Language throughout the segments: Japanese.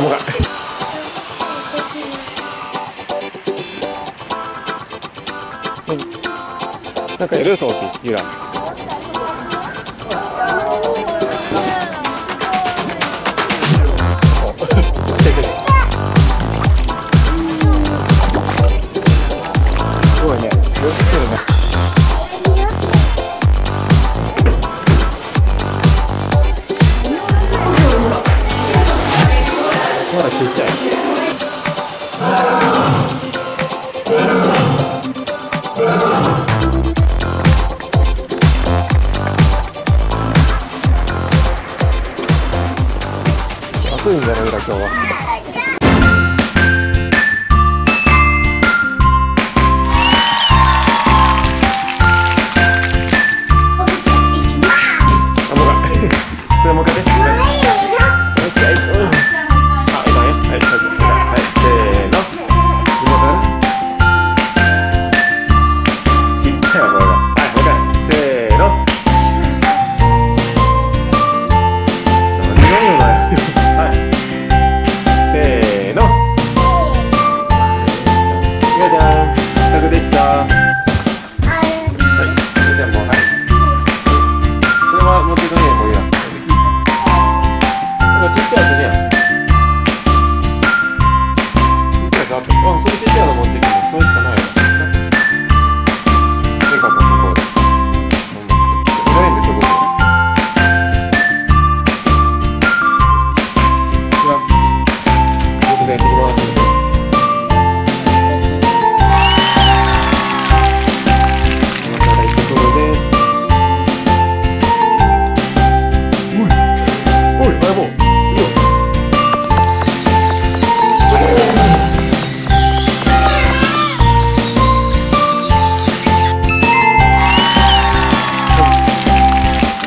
重かなんかやる？ぞって言うら暑いんだね裏今日は。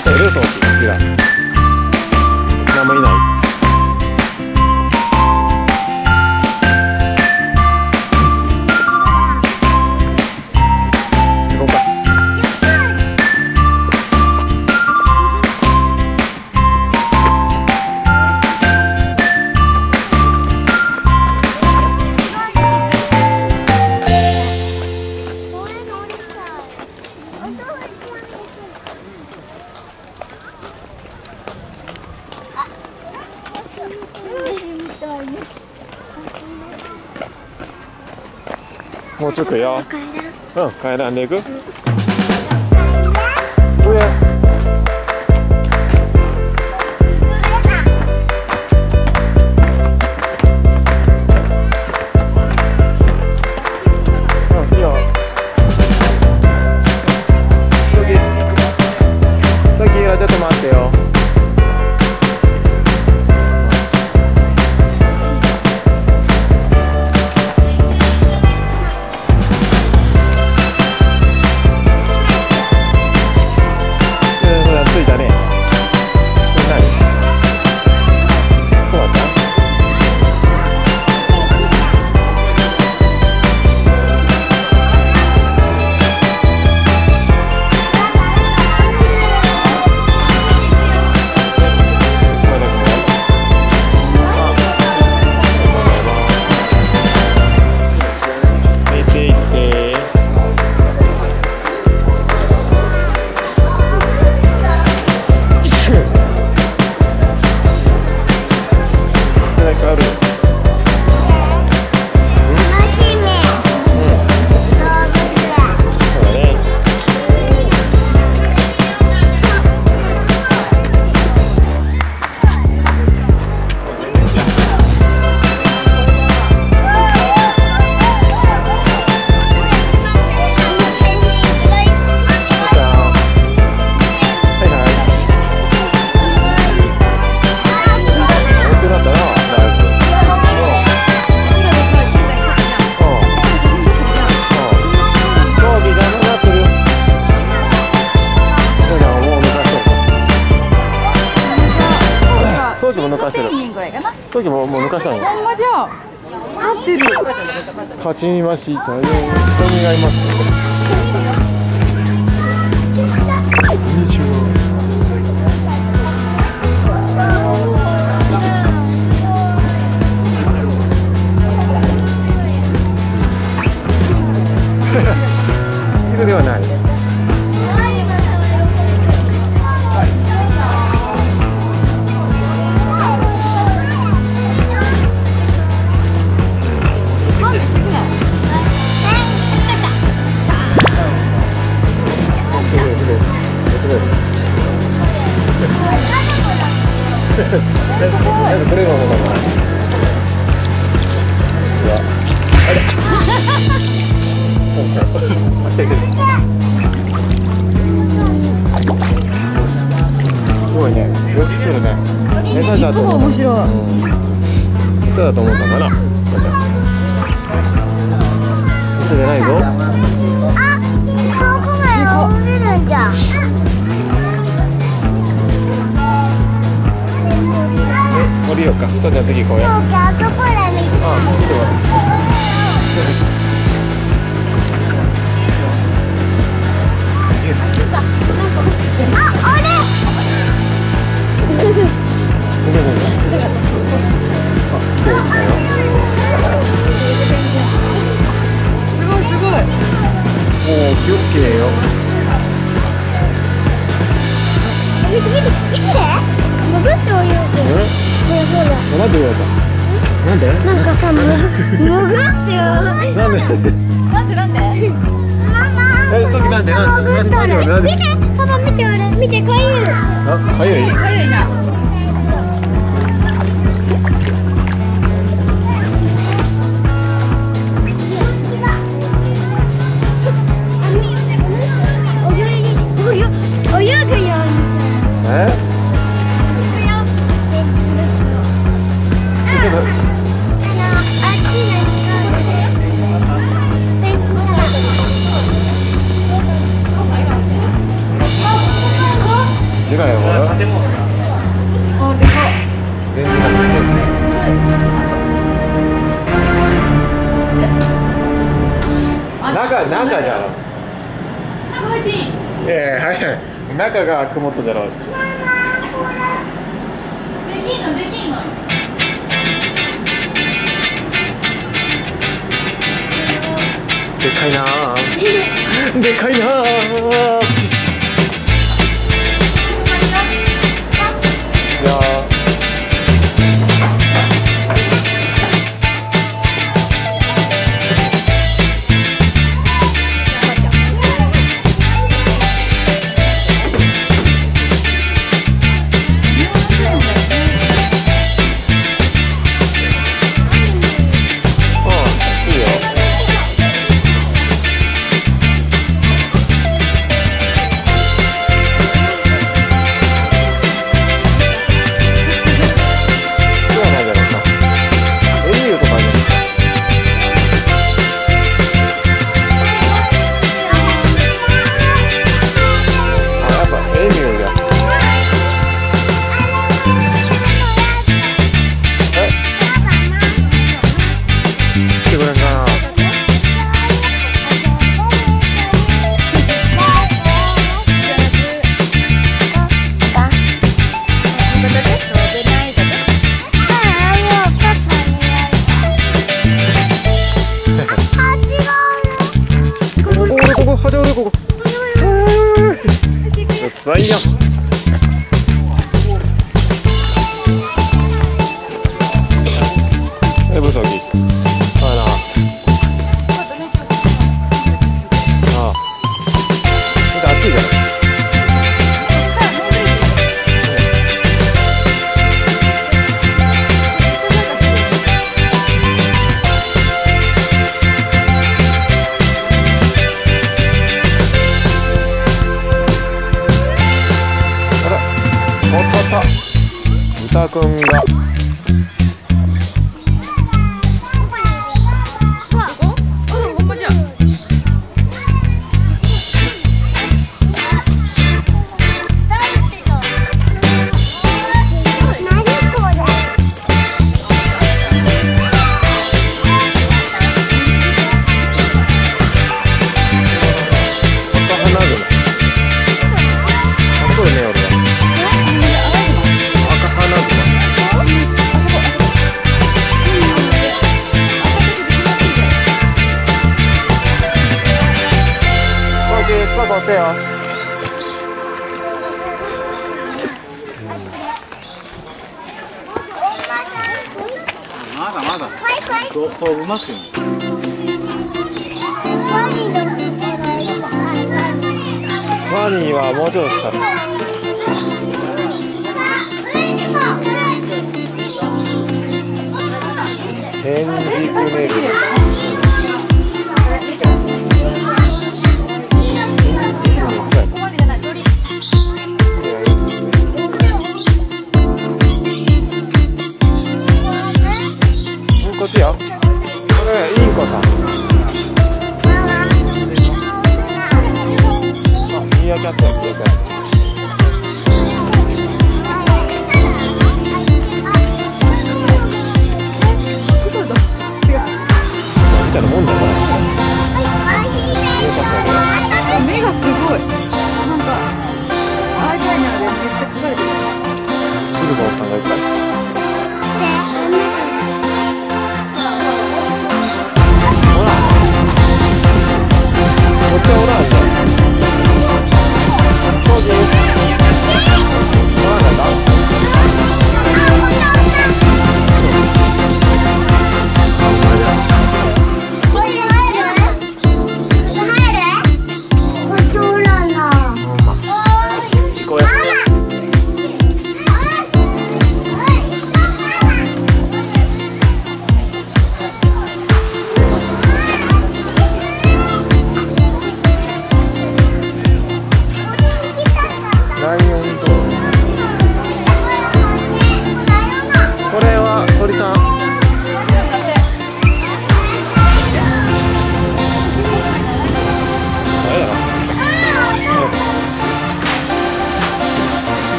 他得用手去对啊。就去呀，嗯，开那内个。っきももう抜かしたの？ほんまじゃ勝ってる。勝ちましたよ。います。ハハハゃないぞあ、遠くまで降りるんじゃ。降りようかちょっと次そうか、あそこで見て。あ、あ、あれ。もう気をつけよ。見て見て見て。潜って泳いで？る。うんねほら。なんで？言われたなんで？なんかさ、む潜って。よ。なんで？なんで？なんで？ママ。えさっきなんで？見て、パパ見て俺、見てかゆい。あ、かゆいかゆい中中じゃろ中入っていいええはいはい。中が雲とじゃろできんのできんの？でっかいな。あでっかいな。あ じゃあ最悪った。おった豚くんがそうそまワニはもうちょっとした。天竺。Thank you.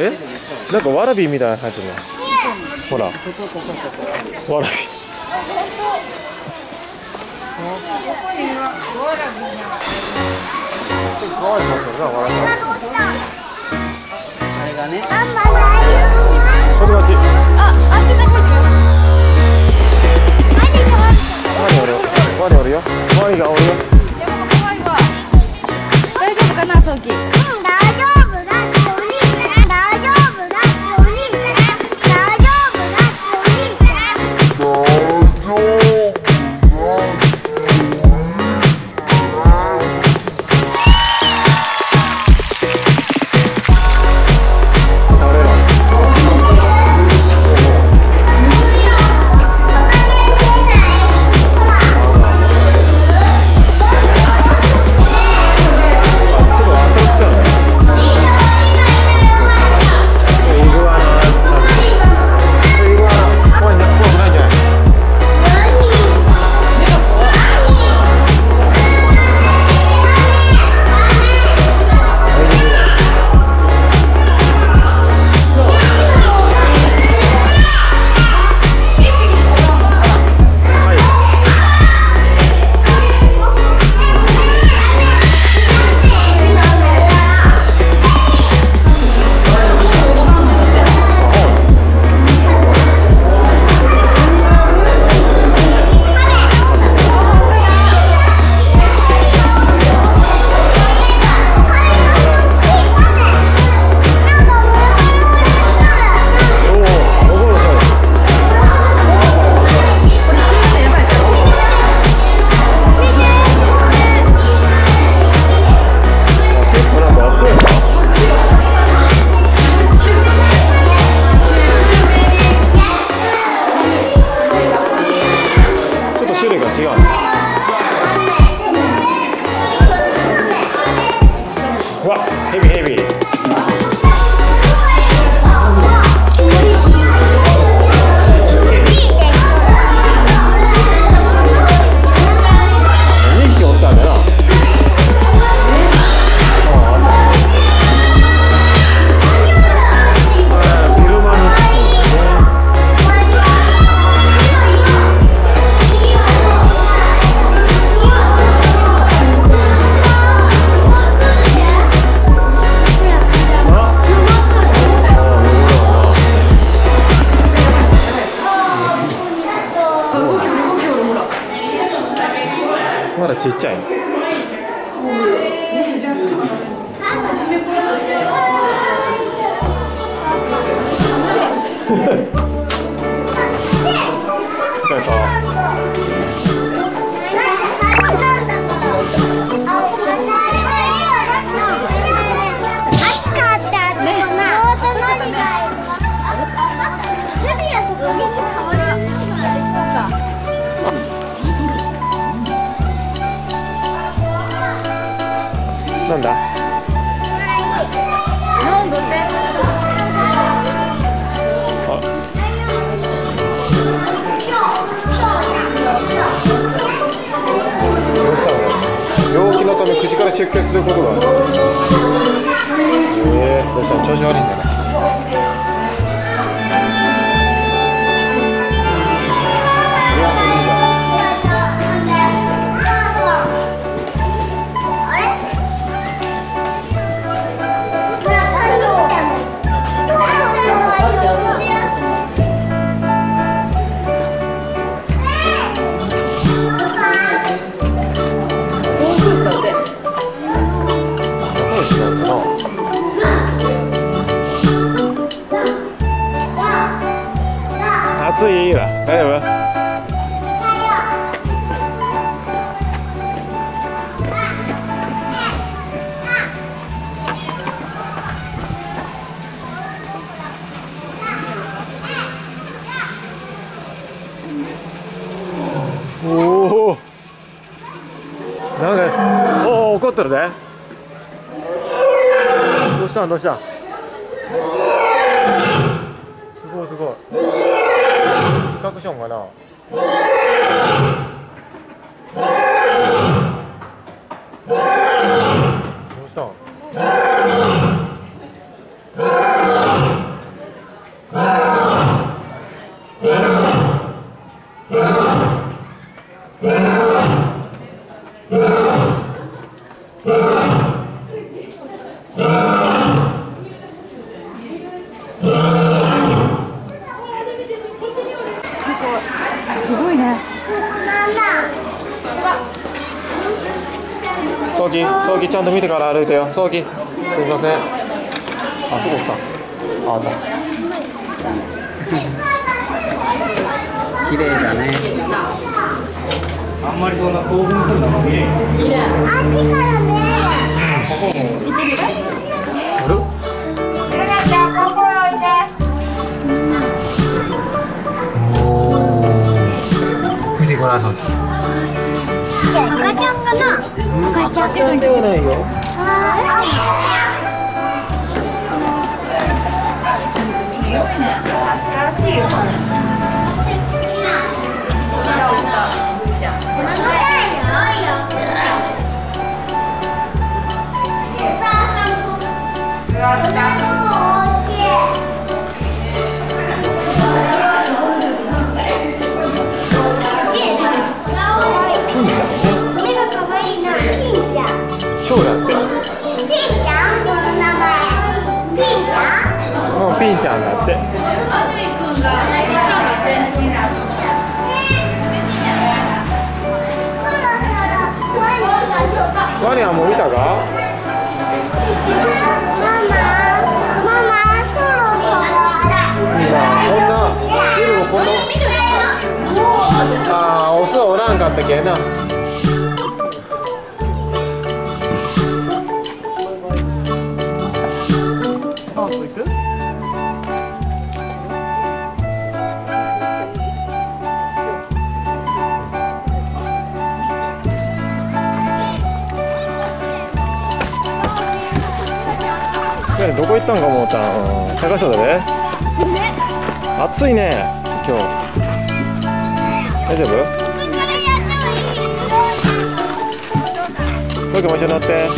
え？なんかわらびみたいな入ってるの？ほら。わらび。こっちこっち。あ、あっちだこっちワニおるよ。ワニがおるよ。大丈夫かな、ソーうんだ疲れた。なんだ？出血することがあるええー、どうした調子悪いんだなしたどうした？すごいすごい。威嚇しよんかなどうしたんすごいね早期早期ちゃんと見てから歩いてよ。早期すみません。あそこか。ああった綺麗だね。あんまりそんな興奮するのも見れん。よあれ見てください赤ちゃんかな赤ちゃんではないよ。ん。ショーだって。ピンちゃんこの名前。ピンちゃんうんピンちゃんだって。ワニはもう見たかママ、ママ、そろそろ。いいなこんな夜もこんなああオスはおらんかったけんなどこ行ったんかもうちゃん？探しただね。暑いね今日。大丈夫？僕も一緒に乗って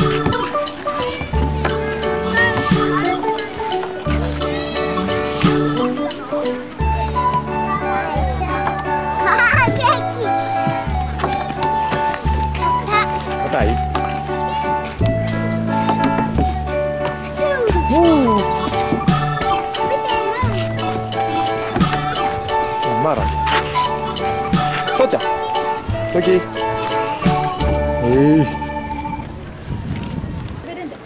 マロンそうちゃん時。え滑れんで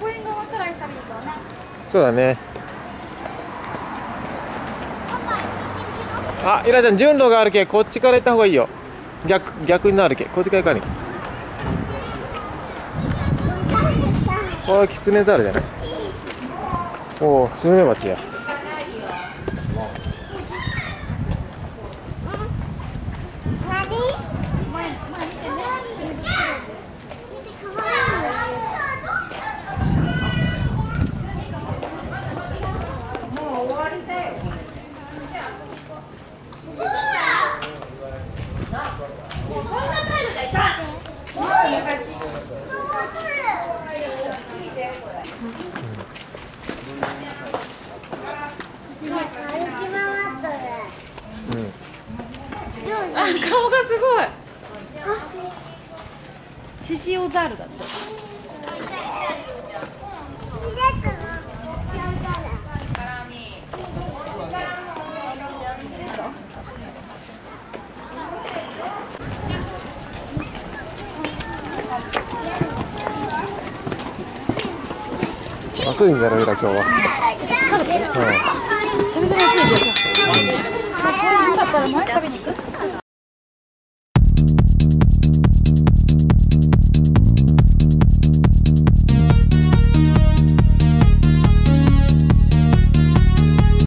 公園側から旅に行こうねそうだね。あイラちゃん順路があるけ。こっちから行った方がいいよ。逆逆になるけ。こっちから行かにこれはキツネザルじゃない？おおスズメバチやあ 顔がすごい。獅子オザルだって暑いんだろイラ今日は。久々に暑いですよよかったら前食べに行く？